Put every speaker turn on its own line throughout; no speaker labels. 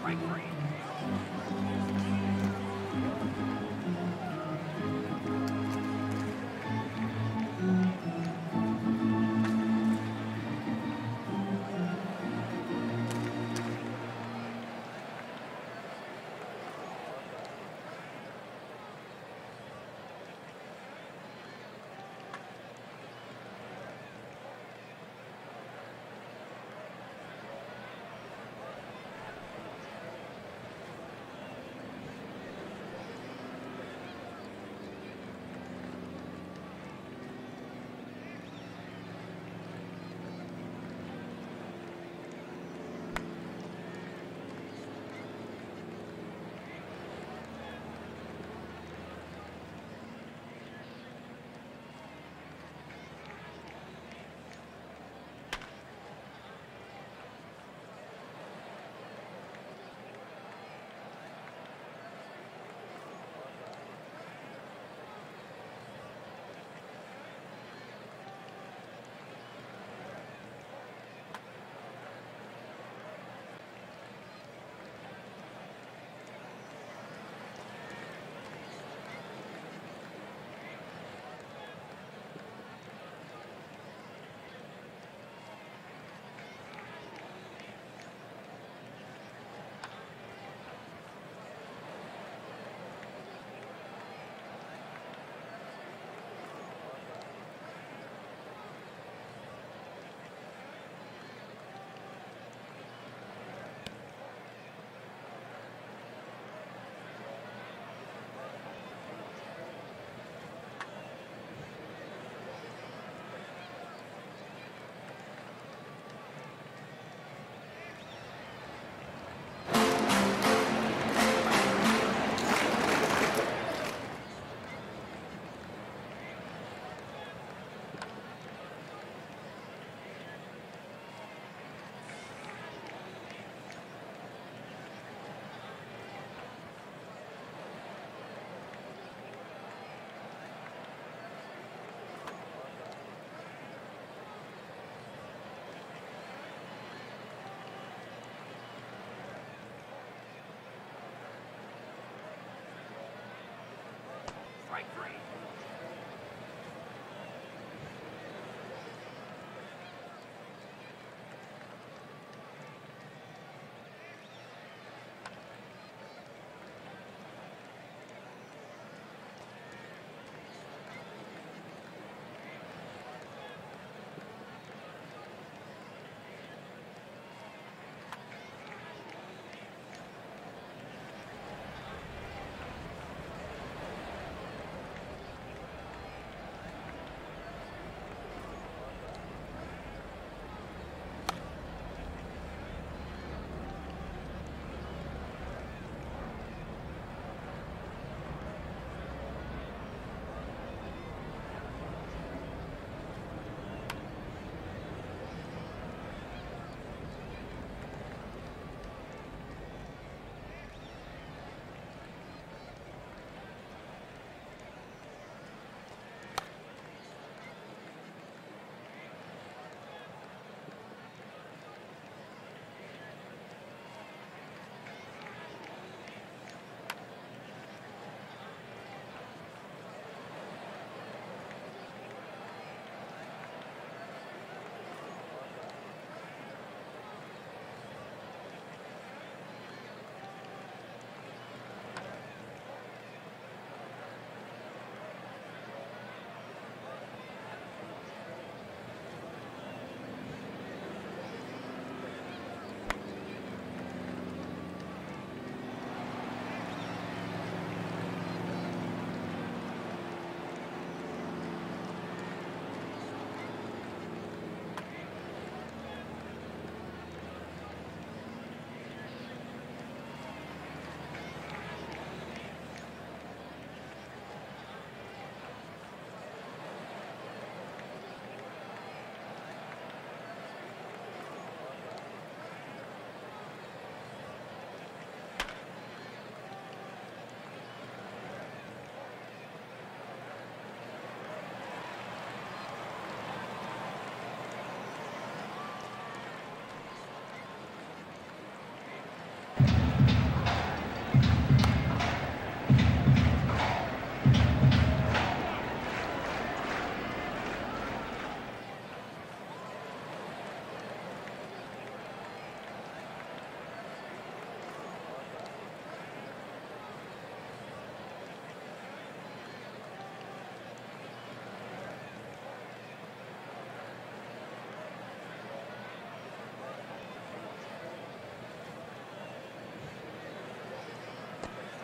Frank Green. Strike three.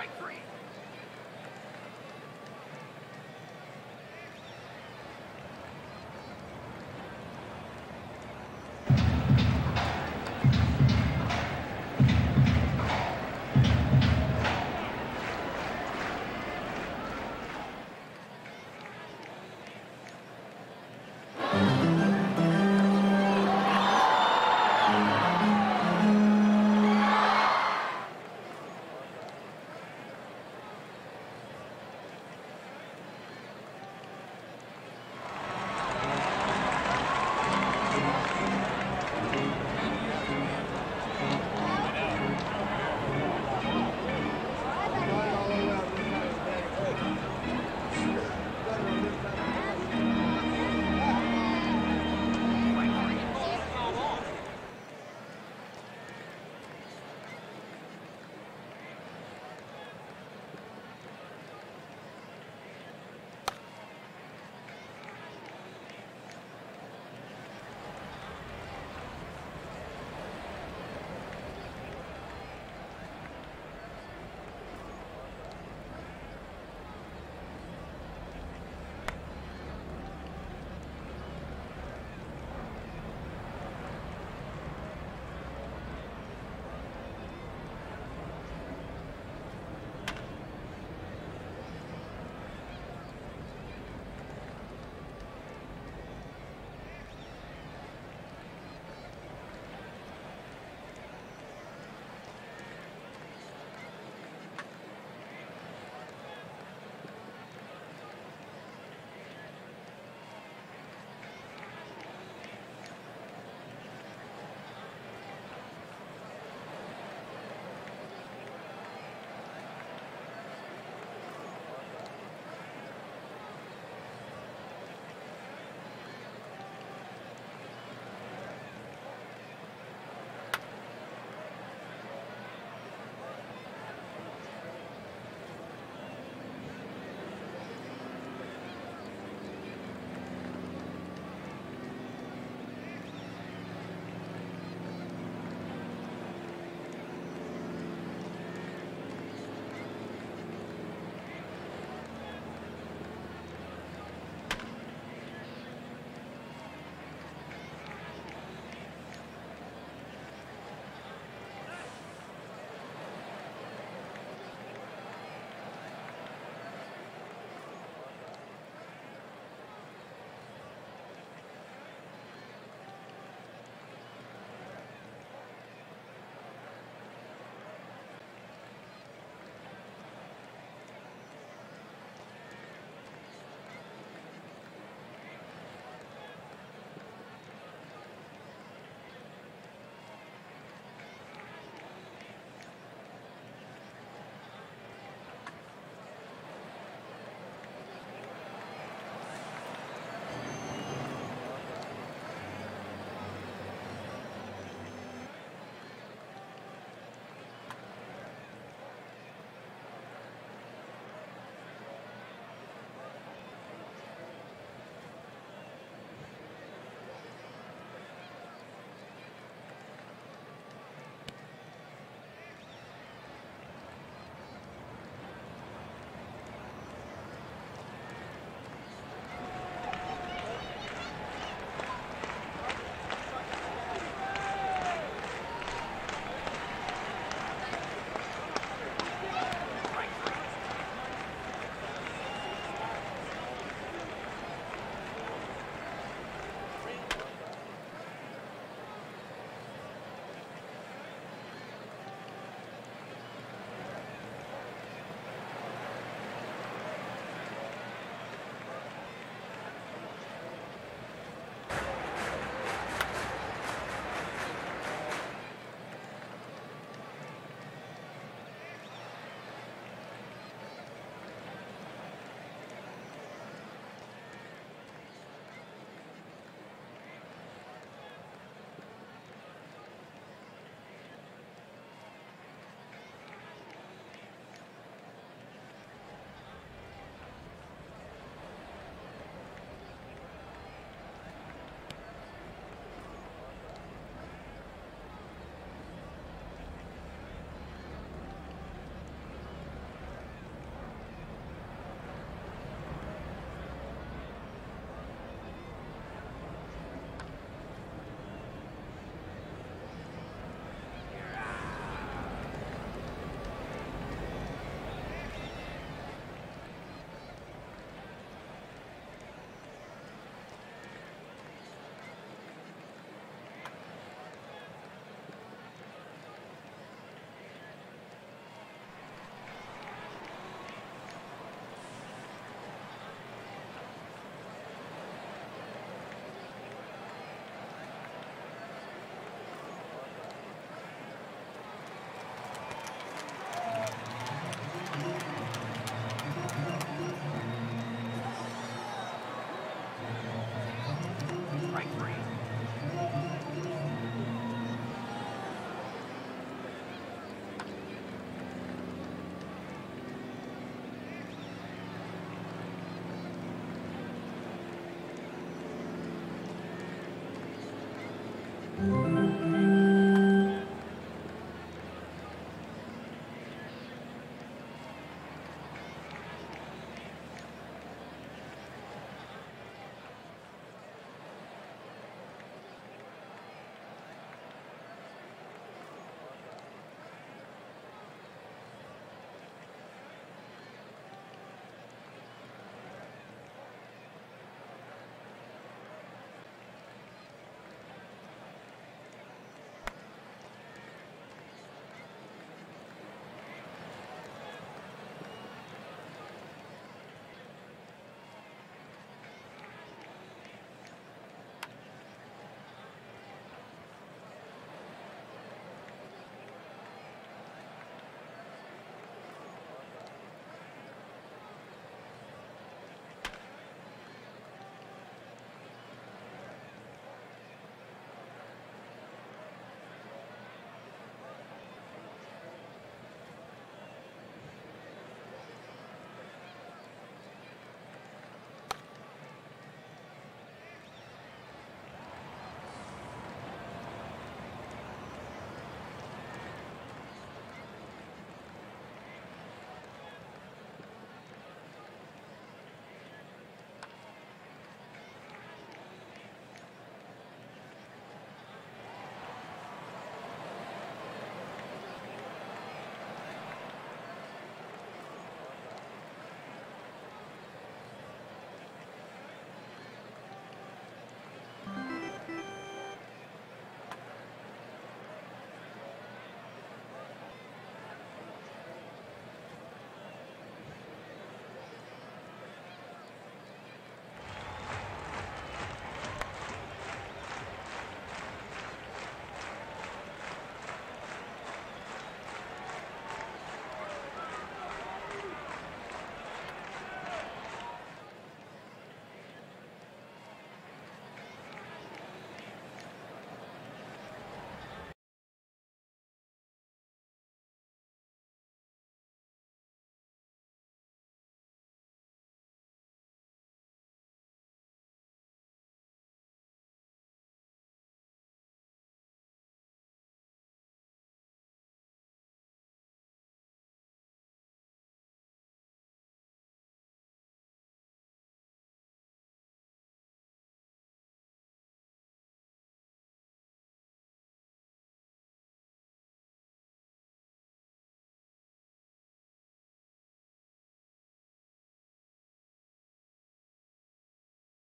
Strike three.